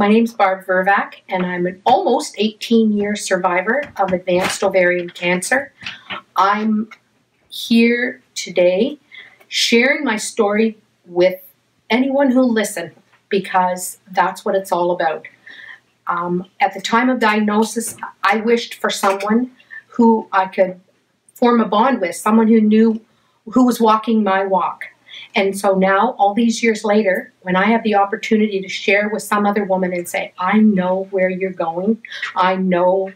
My name's Barb Vervaeke, and I'm an almost 18 year survivor of advanced ovarian cancer. I'm here today sharing my story with anyone who'll listen because that's what it's all about. Um, at the time of diagnosis, I wished for someone who I could form a bond with, someone who knew who was walking my walk. And so now, all these years later, when I have the opportunity to share with some other woman and say, I know where you're going, I know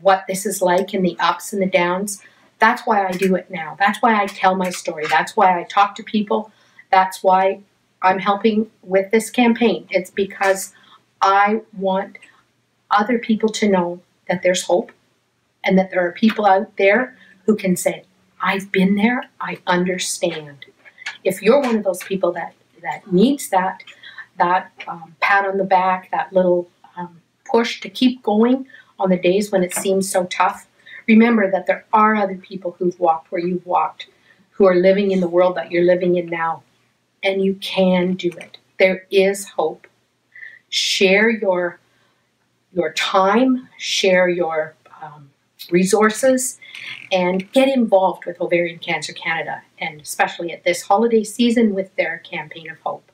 what this is like and the ups and the downs, that's why I do it now. That's why I tell my story. That's why I talk to people. That's why I'm helping with this campaign. It's because I want other people to know that there's hope and that there are people out there who can say, I've been there, I understand if you're one of those people that that needs that that um, pat on the back, that little um, push to keep going on the days when it seems so tough, remember that there are other people who've walked where you've walked, who are living in the world that you're living in now, and you can do it. There is hope. Share your your time, share your resources, and get involved with Ovarian Cancer Canada, and especially at this holiday season with their campaign of hope.